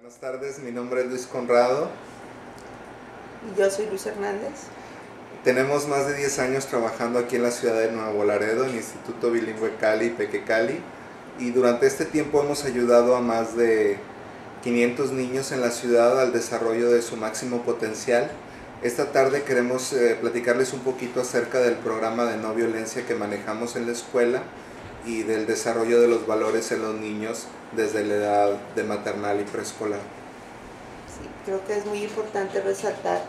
Buenas tardes, mi nombre es Luis Conrado. Y yo soy Luis Hernández. Tenemos más de 10 años trabajando aquí en la ciudad de Nuevo Laredo, en el Instituto Bilingüe Cali y Peque Cali. Y durante este tiempo hemos ayudado a más de 500 niños en la ciudad al desarrollo de su máximo potencial. Esta tarde queremos eh, platicarles un poquito acerca del programa de no violencia que manejamos en la escuela y del desarrollo de los valores en los niños desde la edad de maternal y preescolar. Sí, creo que es muy importante resaltar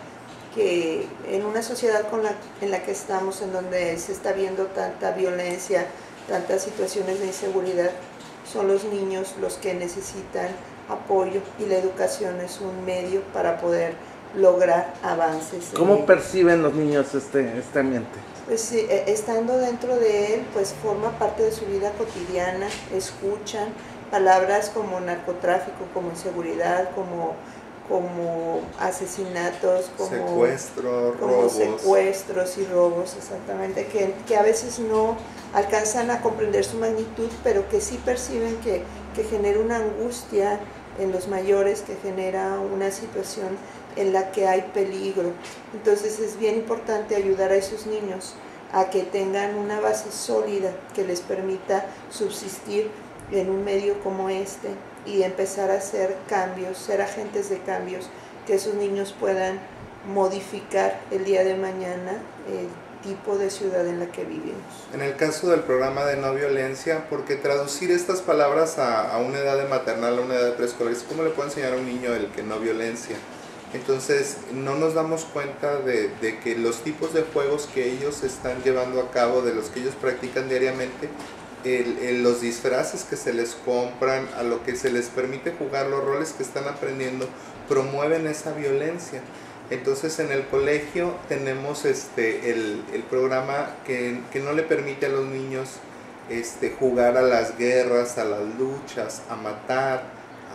que en una sociedad con la, en la que estamos, en donde se está viendo tanta violencia, tantas situaciones de inseguridad, son los niños los que necesitan apoyo y la educación es un medio para poder lograr avances. ¿Cómo perciben los niños este, este ambiente? Pues sí, e, estando dentro de él, pues forma parte de su vida cotidiana, escuchan palabras como narcotráfico, como inseguridad, como, como asesinatos, como, Secuestro, como robos. secuestros y robos, exactamente, que, que a veces no alcanzan a comprender su magnitud, pero que sí perciben que, que genera una angustia en los mayores, que genera una situación en la que hay peligro. Entonces es bien importante ayudar a esos niños a que tengan una base sólida que les permita subsistir en un medio como este y empezar a hacer cambios, ser agentes de cambios, que esos niños puedan modificar el día de mañana el tipo de ciudad en la que vivimos. En el caso del programa de no violencia, porque traducir estas palabras a, una edad de maternal, a una edad de preescolar, ¿cómo le puede enseñar a un niño el que no violencia? Entonces no nos damos cuenta de, de, que los tipos de juegos que ellos están llevando a cabo, de los que ellos practican diariamente, el, los disfraces que se les compran, a lo que se les permite jugar, los roles que están aprendiendo, promueven esa violencia. Entonces en el colegio tenemos este, el, el programa que, que, no le permite a los niños este, jugar a las guerras, a las luchas, a matar,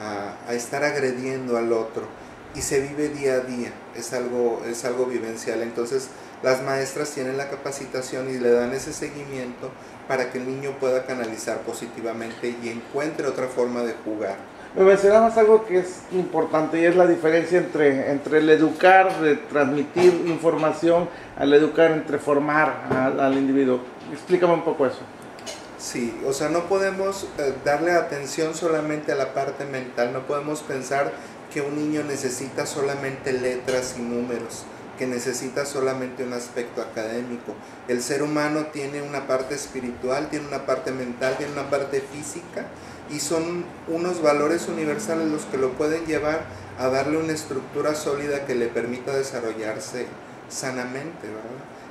a, a estar agrediendo al otro y se vive día a día, es algo, es algo vivencial. Entonces las maestras tienen la capacitación y le dan ese seguimiento para que el niño pueda canalizar positivamente y encuentre otra forma de jugar. Me mencionabas algo que es importante y es la diferencia entre, entre el educar, de transmitir información, al educar, entre formar al, al individuo. Explícame un poco eso. Sí, o sea, no podemos eh, darle atención solamente a la parte mental, no podemos pensar que un niño necesita solamente letras y números, que necesita solamente un aspecto académico. El ser humano tiene una parte espiritual, tiene una parte mental, tiene una parte física y son unos valores universales los que lo pueden llevar a darle una estructura sólida que le permita desarrollarse sanamente.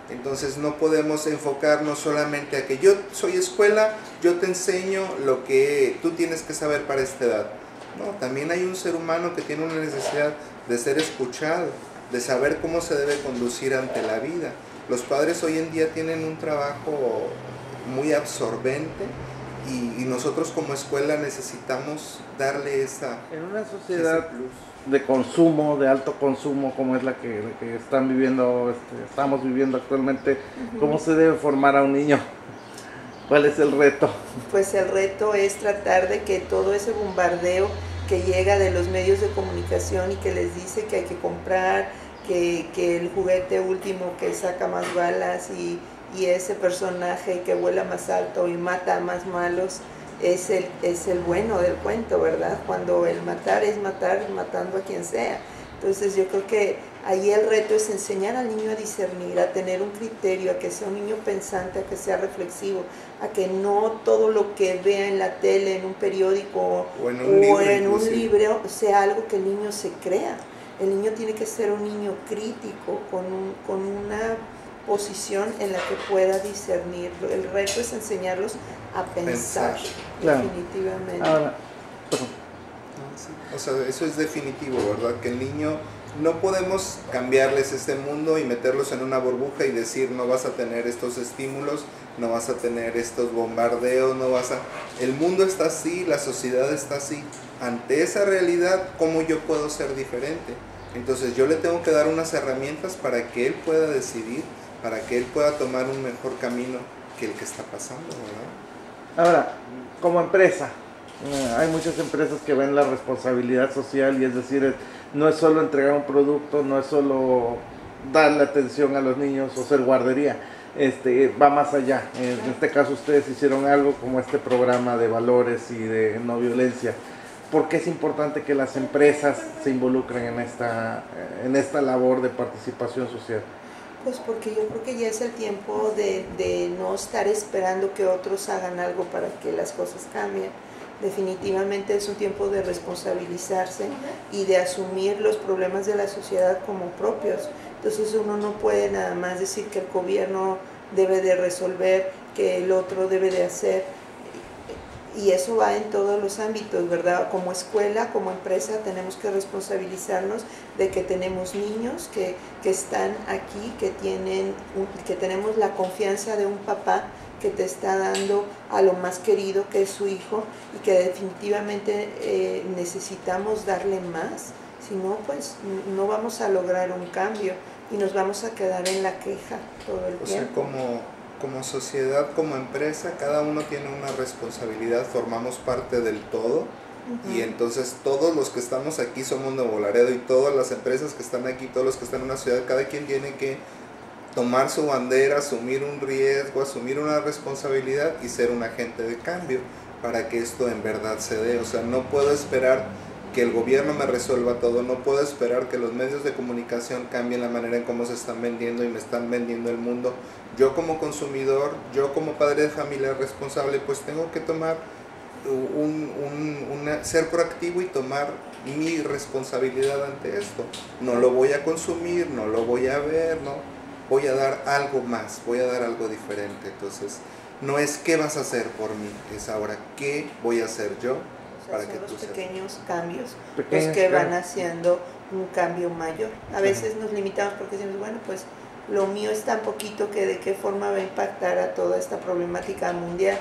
Entonces no podemos enfocarnos solamente a que yo soy escuela, yo te enseño lo que tú tienes que saber para esta edad. No, también hay un ser humano que tiene una necesidad de ser escuchado, de saber cómo se debe conducir ante la vida. Los padres hoy en día tienen un trabajo muy absorbente y, y nosotros como escuela necesitamos darle esa... En una sociedad de consumo, de alto consumo, como es la que, la que están viviendo, este, estamos viviendo actualmente. ¿cómo se debe formar a un niño? ¿Cuál es el reto? Pues el reto es tratar de que todo ese bombardeo que llega de los medios de comunicación y que les dice que hay que comprar, que, que el juguete último que saca más balas y, y, ese personaje que vuela más alto y mata a más malos es el, es el bueno del cuento, ¿verdad? Cuando el matar es matar matando a quien sea. Entonces yo creo que ahí el reto es enseñar al niño a discernir, a tener un criterio, a que sea un niño pensante, a que sea reflexivo, a que no todo lo que vea en la tele, en un periódico o en un, libro, en un libro sea algo que el niño se crea. El niño tiene que ser un niño crítico, con, un, con una posición en la que pueda discernir. El reto es enseñarlos a pensar, pensar. definitivamente. Claro. Ahora, o sea, eso es definitivo, ¿verdad? Que el niño no podemos cambiarles este mundo y meterlos en una burbuja y decir no vas a tener estos estímulos, no vas a tener estos bombardeos, no vas a... El mundo está así, la sociedad está así. Ante esa realidad, ¿cómo yo puedo ser diferente? Entonces yo le tengo que dar unas herramientas para que él pueda decidir, para que él pueda tomar un mejor camino que el que está pasando, ¿verdad? Ahora, como empresa, hay muchas empresas que ven la responsabilidad social y es decir, no es solo entregar un producto, no es solo darle atención a los niños o ser guardería, este, va más allá. En este caso ustedes hicieron algo como este programa de valores y de no violencia. ¿Por qué es importante que las empresas se involucren en esta, en esta labor de participación social? Pues porque yo creo que ya es el tiempo de, de no estar esperando que otros hagan algo para que las cosas cambien definitivamente es un tiempo de responsabilizarse y de asumir los problemas de la sociedad como propios. Entonces uno no puede nada más decir que el gobierno debe de resolver, que el otro debe de hacer. Y eso va en todos los ámbitos, ¿verdad? Como escuela, como empresa, tenemos que responsabilizarnos de que tenemos niños que, que están aquí, que, tienen, que tenemos la confianza de un papá que te está dando a lo más querido que es su hijo y que definitivamente eh, necesitamos darle más, si no pues no vamos a lograr un cambio y nos vamos a quedar en la queja todo el tiempo. Sea, como, como sociedad, como empresa, cada uno tiene una responsabilidad, formamos parte del todo. Y entonces todos los que estamos aquí somos Nuevo Laredo y todas las empresas que están aquí, todos los que están en una ciudad, cada quien tiene que tomar su bandera, asumir un riesgo, asumir una responsabilidad y ser un agente de cambio para que esto en verdad se dé. O sea, no puedo esperar que el gobierno me resuelva todo, no puedo esperar que los medios de comunicación cambien la manera en cómo se están vendiendo y me están vendiendo el mundo. Yo como consumidor, yo como padre de familia responsable, pues tengo que tomar un, un, ser proactivo y tomar mi responsabilidad ante esto. No lo voy a consumir, no lo voy a ver, ¿no? voy a dar algo más, voy a dar algo diferente. Entonces, no es qué vas a hacer por mí, es ahora qué voy a hacer yo para que los tú pequeños cambios los que van haciendo un cambio mayor. A veces nos limitamos porque decimos, bueno, pues lo mío es tan poquito que de qué forma va a impactar a toda esta problemática mundial.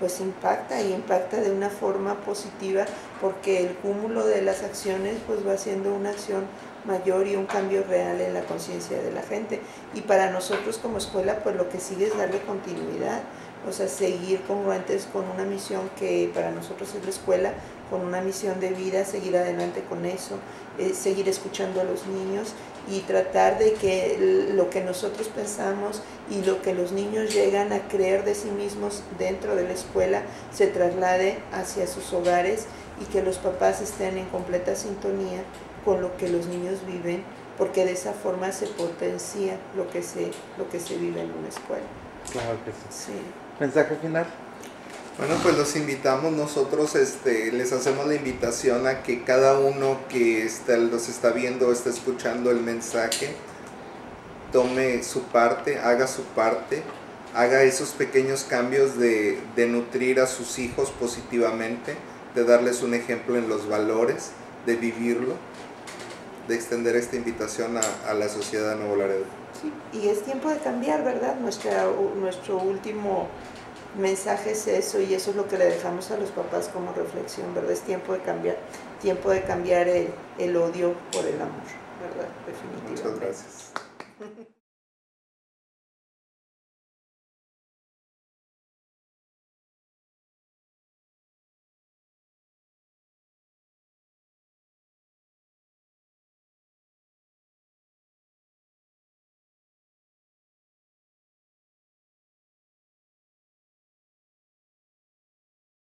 Pues impacta y impacta de una forma positiva porque el cúmulo de las acciones pues va siendo una acción mayor y un cambio real en la conciencia de la gente. Y para nosotros como escuela, pues lo que sigue es darle continuidad, o sea, seguir congruentes con una misión que para nosotros es la escuela, con una misión de vida, seguir adelante con eso, eh, seguir escuchando a los niños y tratar de que lo que nosotros pensamos y lo que los niños llegan a creer de sí mismos dentro de la escuela se traslade hacia sus hogares y que los papás estén en completa sintonía con lo que los niños viven, porque de esa forma se potencia lo que se, lo que se vive en una escuela. Claro que sí. ¿Mensaje final? Bueno, pues los invitamos, nosotros este, les hacemos la invitación a que cada uno que está, los está viendo, está escuchando el mensaje, tome su parte, haga su parte, haga esos pequeños cambios de, de nutrir a sus hijos positivamente, de darles un ejemplo en los valores, de vivirlo de extender esta invitación a, la sociedad de Nuevo Laredo. Sí, y es tiempo de cambiar, ¿verdad? Nuestra, nuestro último mensaje es eso y eso es lo que le dejamos a los papás como reflexión, ¿verdad? Es tiempo de cambiar, tiempo de cambiar el, el odio por el amor, ¿verdad? Definitivamente. Muchas gracias.